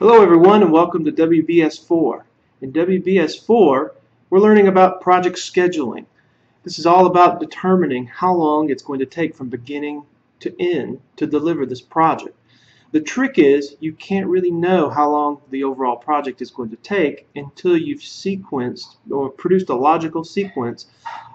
Hello everyone and welcome to WBS4. In WBS4 we're learning about project scheduling. This is all about determining how long it's going to take from beginning to end to deliver this project. The trick is you can't really know how long the overall project is going to take until you've sequenced or produced a logical sequence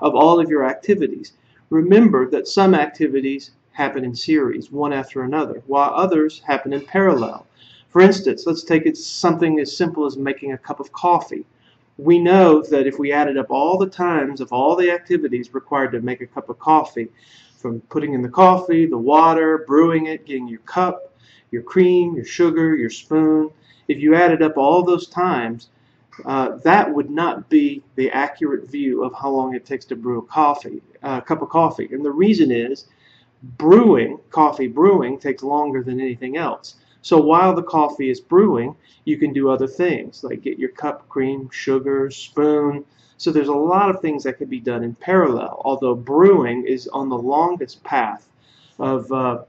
of all of your activities. Remember that some activities happen in series, one after another, while others happen in parallel. For instance, let's take it something as simple as making a cup of coffee. We know that if we added up all the times of all the activities required to make a cup of coffee, from putting in the coffee, the water, brewing it, getting your cup, your cream, your sugar, your spoon, if you added up all those times, uh, that would not be the accurate view of how long it takes to brew a coffee, uh, cup of coffee. And the reason is brewing, coffee brewing, takes longer than anything else. So while the coffee is brewing, you can do other things like get your cup, cream, sugar, spoon. So there's a lot of things that can be done in parallel, although brewing is on the longest path of uh,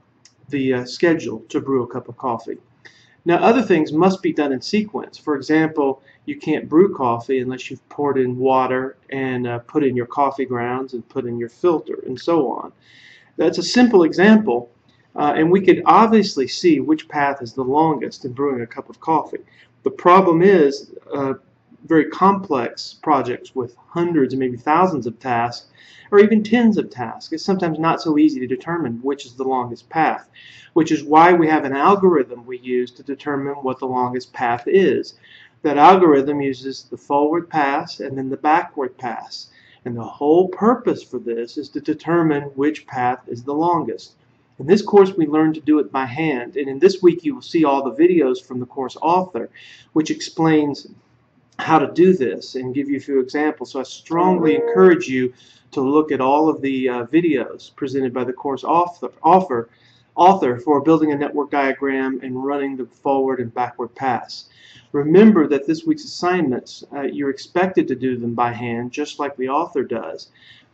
the uh, schedule to brew a cup of coffee. Now other things must be done in sequence. For example, you can't brew coffee unless you've poured in water and uh, put in your coffee grounds and put in your filter and so on. That's a simple example, uh, and we could obviously see which path is the longest in brewing a cup of coffee. The problem is uh, very complex projects with hundreds and maybe thousands of tasks or even tens of tasks. It's sometimes not so easy to determine which is the longest path, which is why we have an algorithm we use to determine what the longest path is. That algorithm uses the forward pass and then the backward pass. And the whole purpose for this is to determine which path is the longest. In this course, we learn to do it by hand, and in this week you will see all the videos from the course author, which explains how to do this and give you a few examples. So I strongly encourage you to look at all of the uh, videos presented by the course author, author, author for building a network diagram and running the forward and backward pass. Remember that this week's assignments, uh, you're expected to do them by hand, just like the author does.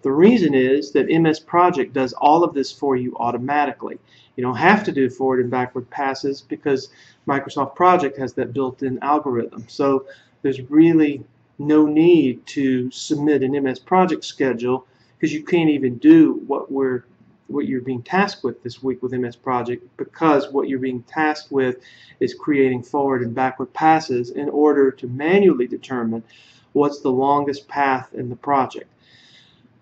The reason is that MS Project does all of this for you automatically. You don't have to do forward and backward passes because Microsoft Project has that built-in algorithm. So there's really no need to submit an MS Project schedule because you can't even do what we're what you're being tasked with this week with MS Project because what you're being tasked with is creating forward and backward passes in order to manually determine what's the longest path in the project.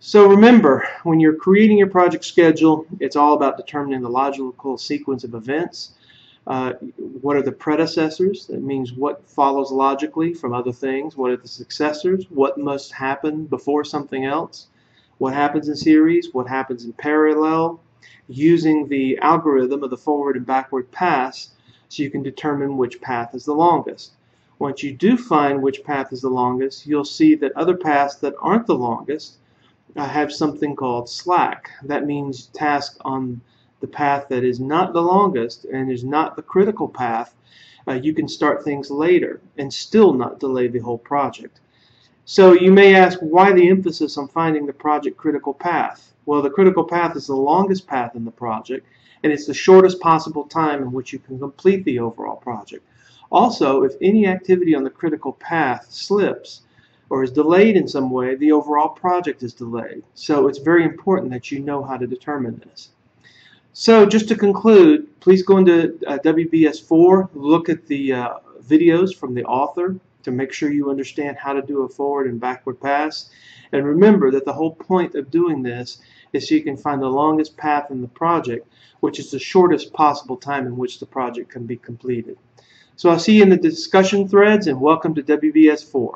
So remember, when you're creating your project schedule, it's all about determining the logical sequence of events. Uh, what are the predecessors? That means what follows logically from other things. What are the successors? What must happen before something else? What happens in series? What happens in parallel? Using the algorithm of the forward and backward pass so you can determine which path is the longest. Once you do find which path is the longest, you'll see that other paths that aren't the longest I have something called slack. That means task on the path that is not the longest and is not the critical path. Uh, you can start things later and still not delay the whole project. So you may ask why the emphasis on finding the project critical path? Well, the critical path is the longest path in the project and it's the shortest possible time in which you can complete the overall project. Also, if any activity on the critical path slips, or is delayed in some way, the overall project is delayed. So it's very important that you know how to determine this. So just to conclude, please go into uh, WBS4, look at the uh, videos from the author to make sure you understand how to do a forward and backward pass. And remember that the whole point of doing this is so you can find the longest path in the project, which is the shortest possible time in which the project can be completed. So I'll see you in the discussion threads and welcome to WBS4.